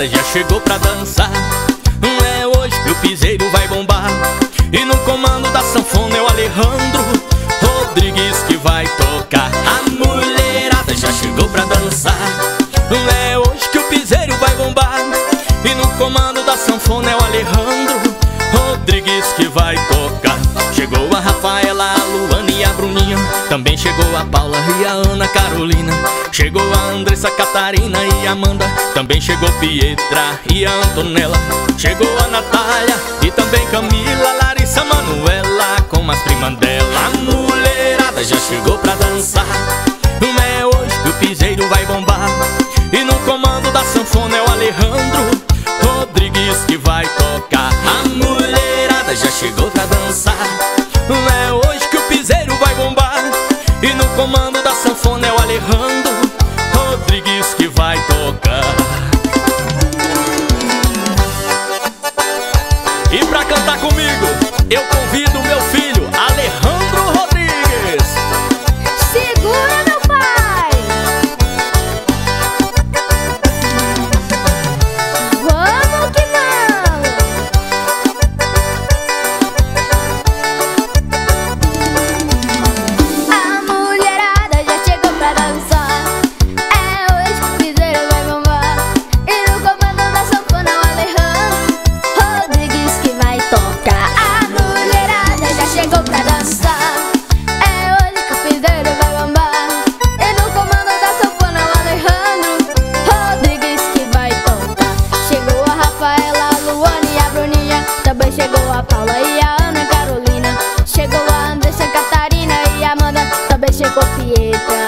mulherada já chegou pra dançar. É hoje que o piseiro vai bombar. E no comando da sanfona é o Alejandro Rodrigues que vai tocar. A mulherada já chegou pra dançar. É hoje que o piseiro vai bombar. E no comando da sanfona é o Alejandro Rodrigues que vai tocar. Também chegou a Paula e a Ana Carolina. Chegou a Andressa, Catarina e Amanda. Também chegou Pietra e a Antonella. Chegou a Natália e também Camila, Larissa, Manuela com as primas dela. A mulherada já chegou pra dançar. É hoje que o piseiro vai bombar. E no comando da sanfona é o Alejandro Rodrigues que vai tocar. A mulherada já chegou pra dançar. É hoje comando da sanfona é o Alejandro Rodrigues que vai tocar. copieta.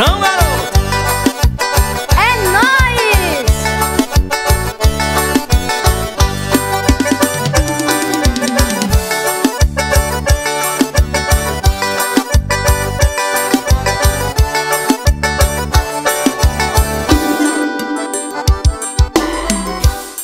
São Ela